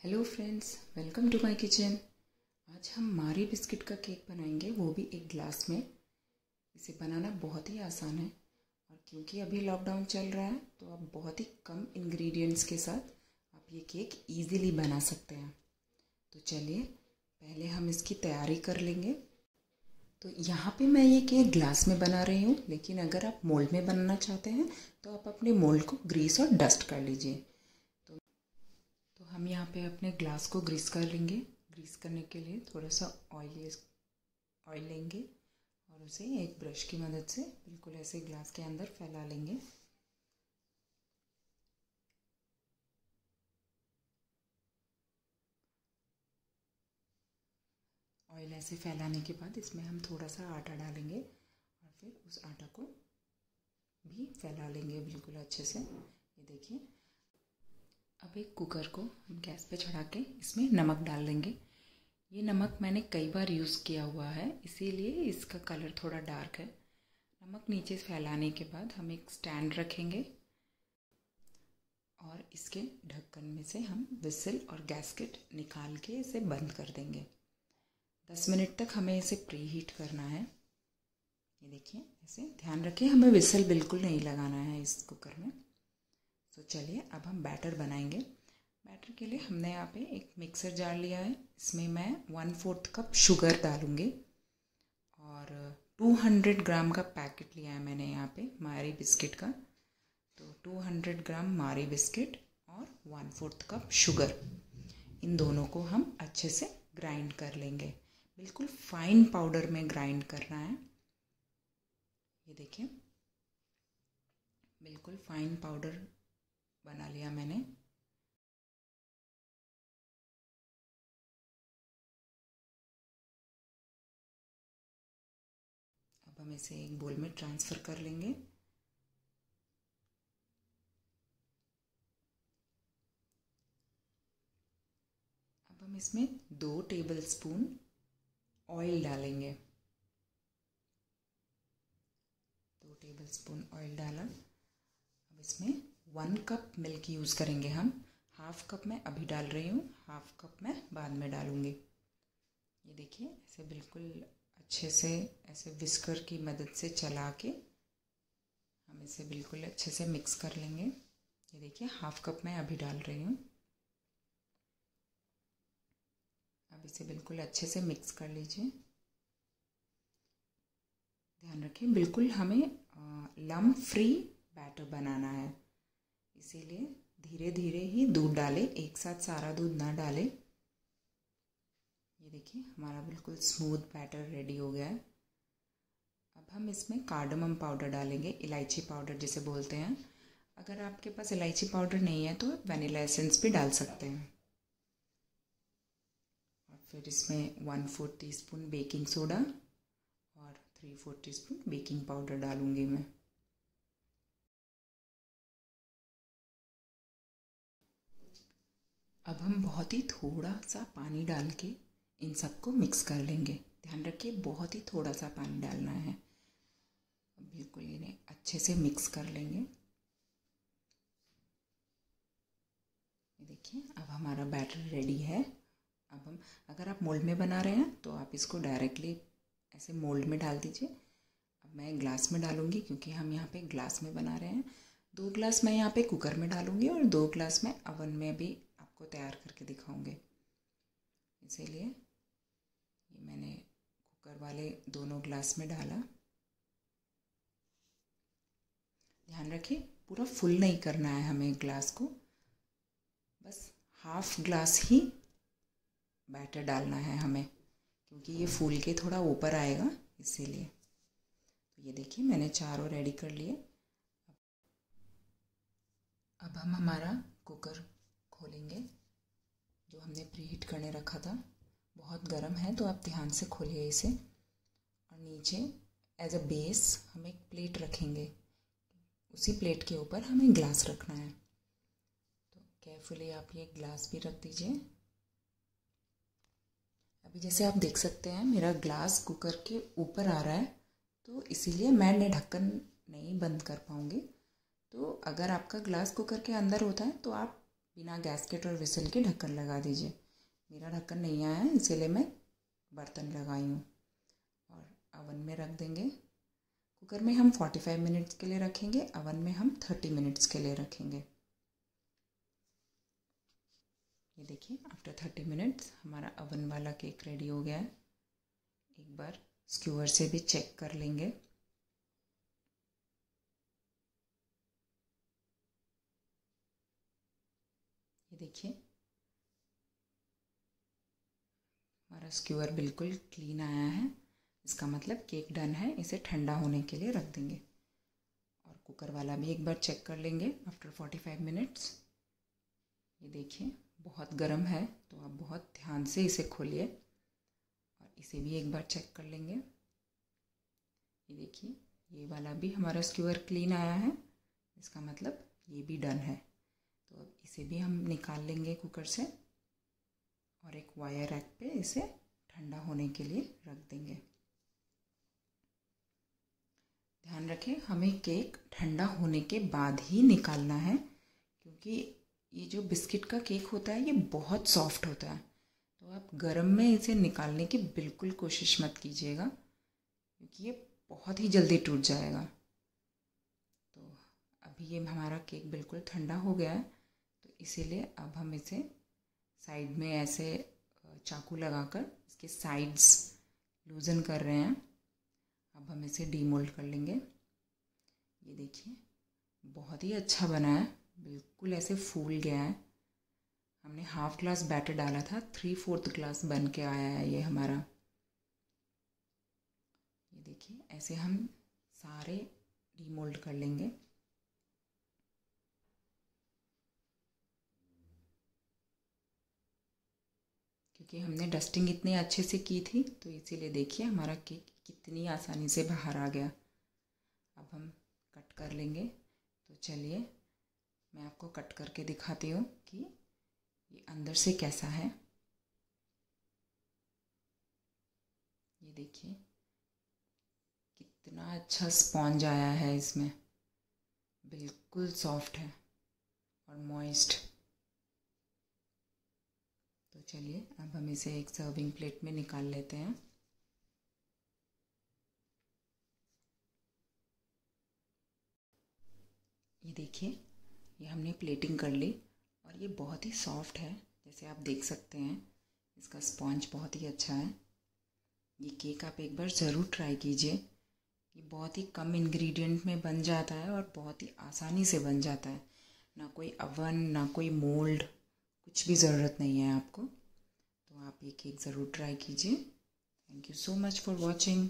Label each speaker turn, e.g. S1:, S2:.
S1: Hello friends welcome to my kitchen आज हम मारी बिस्किट का केक बनाएँगे, वो भी एक ग्लास में। इसे बनाना बहुत ही आसान है। और क्योंकि अभी लॉकडाउन चल रहा है तो आप बहुत ही कम इंग्रेडिएंट्स के साथ आप ये केक इजीली बना सकते हैं। तो चलिए, पहले हम इसकी तैयारी कर लेंगे। तो यहाँ पे मैं ये केक ग्लास में बना रही हूँ, लेकिन अगर आप मोल्ड में बनाना चाहते हैं तो आप अपने मोल्ड को ग्रीस और डस्ट कर लीजिए। हम यहाँ पे अपने ग्लास को ग्रीस कर लेंगे। ग्रीस करने के लिए थोड़ा सा ऑयल ऑयल लेंगे और उसे एक ब्रश की मदद से बिल्कुल ऐसे ग्लास के अंदर फैला लेंगे। ऑयल ऐसे फैलाने के बाद इसमें हम थोड़ा सा आटा डालेंगे और फिर उस आटा को भी फैला लेंगे बिल्कुल अच्छे से। ये देखिए अब एक कुकर को हम गैस पे चढ़ा के इसमें नमक डाल लेंगे ये नमक मैंने कई बार यूज़ किया हुआ है, इसीलिए इसका कलर थोड़ा डार्क है। नमक नीचे फैलाने के बाद हम एक स्टैंड रखेंगे और इसके ढक्कन में से हम विसल और गैसकेट निकाल के इसे बंद कर देंगे। दस मिनट तक हमें इसे प्री हीट करना है। ये देखिए, ऐसे ध्यान रखिए, हमें विसल बिल्कुल नहीं लगाना है इस कुकर में। तो चलिए, अब हम बैटर बनाएँगे। बैटर के लिए हमने यहाँ पे एक मिक्सर जार लिया है। इसमें मैं वन फोर्थ कप शुगर डालूँगी और टू हंड्रेड ग्राम का पैकेट लिया है मैंने यहाँ पे, मारी बिस्किट का। तो two hundred gram Marie biscuit और वन फोर्थ कप शुगर इन दोनों को हम अच्छे से ग्राइंड कर लेंगे। बिल्कुल फाइन पाउडर में ग्राइंड करना है। ये देखिए, बिल्कुल फाइन पाउडर बना लिया मैंने। अब हम इसे एक बोल में ट्रांसफ़र कर लेंगे। अब हम इसमें दो टेबल स्पून ऑयल डालेंगे। दो टेबल स्पून ऑयल डाला। अब इसमें वन कप मिल्क यूज़ करेंगे हम। हाफ़ कप मैं अभी डाल रही हूँ हाफ़ कप मैं बाद में डालूँगी। ये देखिए, ऐसे बिल्कुल अच्छे से, ऐसे विस्कर की मदद से चला के हम इसे बिल्कुल अच्छे से मिक्स कर लेंगे। ये देखिए हाफ़ कप मैं अभी डाल रही हूँ। अब इसे बिल्कुल अच्छे से मिक्स कर लीजिए। ध्यान रखें बिल्कुल हमें लम फ्री बैटर बनाना है। इसीलिए धीरे धीरे ही दूध डालें, एक साथ सारा दूध ना डालें। ये देखिए, हमारा बिल्कुल स्मूथ बैटर रेडी हो गया है। अब हम इसमें कार्डमम पाउडर डालेंगे, इलायची पाउडर जिसे बोलते हैं। अगर आपके पास इलायची पाउडर नहीं है तो वनीला एसेंस भी डाल सकते हैं। और फिर इसमें one four teaspoon baking soda और three four teaspoon baking powder डालूँगी मैं। अब हम बहुत ही थोड़ा सा पानी डाल के इन सबको मिक्स कर लेंगे। ध्यान रखिए, बहुत ही थोड़ा सा पानी डालना है। बिल्कुल इन्हें अच्छे से मिक्स कर लेंगे। देखिए, अब हमारा बैटर रेडी है। अब हम, अगर आप मोल्ड में बना रहे हैं तो आप इसको डायरेक्टली ऐसे मोल्ड में डाल दीजिए। अब मैं ग्लास में डालूँगी, क्योंकि हम यहाँ पे ग्लास में बना रहे हैं। दो ग्लास मैं यहाँ पे कुकर में डालूँगी और दो ग्लास मैं अवन में भी आपको तैयार करके दिखाऊँगे। इसीलिए ये मैंने कुकर वाले दोनों ग्लास में डाला। ध्यान रखिए, पूरा फुल नहीं करना है हमें ग्लास को। बस हाफ़ ग्लास ही बैटर डालना है हमें, क्योंकि ये फूल के थोड़ा ऊपर आएगा, इसीलिए। तो ये देखिए, मैंने चारों रेडी कर लिए। अब हम हमारा कुकर खोलेंगे। जो हमने प्री हीट करने रखा था, बहुत गर्म है तो आप ध्यान से खोलिए इसे। और नीचे एज अ बेस हम एक प्लेट रखेंगे। उसी प्लेट के ऊपर हमें ग्लास रखना है। तो केयरफुली आप ये ग्लास भी रख दीजिए। अभी जैसे आप देख सकते हैं, मेरा ग्लास कुकर के ऊपर आ रहा है तो इसीलिए मैं ढक्कन नहीं बंद कर पाऊँगी। तो अगर आपका ग्लास कुकर के अंदर होता है तो आप बिना गैसकेट और विसल के ढक्कन लगा दीजिए। मेरा ढक्कन नहीं आया है, इसीलिए मैं बर्तन लगाई हूँ। और अवन में रख देंगे। कुकर में हम 45 मिनट्स के लिए रखेंगे अवन में हम 30 मिनट्स के लिए रखेंगे। ये देखिए आफ्टर 30 मिनट्स हमारा अवन वाला केक रेडी हो गया है। एक बार स्क्यूअर से भी चेक कर लेंगे। ये देखिए। हमारा स्क्यूअर बिल्कुल क्लीन आया है। इसका मतलब केक डन है। इसे ठंडा होने के लिए रख देंगे। और कुकर वाला भी एक बार चेक कर लेंगे आफ्टर फोर्टी फाइव मिनट्स ये देखिए, बहुत गर्म है तो आप बहुत ध्यान से इसे खोलिए। और इसे भी एक बार चेक कर लेंगे। ये देखिए, ये वाला भी हमारा स्क्यूअर क्लीन आया है। इसका मतलब ये भी डन है। तो अब इसे भी हम निकाल लेंगे कुकर से और एक वायर रैक पे इसे ठंडा होने के लिए रख देंगे। ध्यान रखें, हमें केक ठंडा होने के बाद ही निकालना है, क्योंकि ये जो बिस्किट का केक होता है, ये बहुत सॉफ्ट होता है। तो आप गर्म में इसे निकालने की बिल्कुल कोशिश मत कीजिएगा, क्योंकि ये बहुत ही जल्दी टूट जाएगा। तो अभी ये हमारा केक बिल्कुल ठंडा हो गया है। इसीलिए अब हम इसे साइड में ऐसे चाकू लगाकर इसके साइड्स लूजन कर रहे हैं। अब हम इसे डीमोल्ड कर लेंगे। ये देखिए, बहुत ही अच्छा बना है। बिल्कुल ऐसे फूल गया है। हमने हाफ़ ग्लास बैटर डाला था, थ्री फोर्थ ग्लास बन के आया है ये हमारा। ये देखिए, ऐसे हम सारे डीमोल्ड कर लेंगे। क्योंकि हमने डस्टिंग इतने अच्छे से की थी तो इसीलिए देखिए हमारा केक कितनी आसानी से बाहर आ गया। अब हम कट कर लेंगे। तो चलिए, मैं आपको कट करके दिखाती हूँ कि ये अंदर से कैसा है। ये देखिए, कितना अच्छा स्पॉन्ज आया है इसमें। बिल्कुल सॉफ्ट है और मॉइस्ट चलिए, अब हम इसे एक सर्विंग प्लेट में निकाल लेते हैं। ये देखिए, ये हमने प्लेटिंग कर ली और ये बहुत ही सॉफ्ट है, जैसे आप देख सकते हैं। इसका स्पॉन्ज बहुत ही अच्छा है। ये केक आप एक बार ज़रूर ट्राई कीजिए। ये बहुत ही कम इंग्रेडिएंट में बन जाता है और बहुत ही आसानी से बन जाता है। ना कोई अवन ना कोई मोल्ड कुछ भी ज़रूरत नहीं है आपको तो आप ये केक ज़रूर ट्राई कीजिए। Thank you so much for watching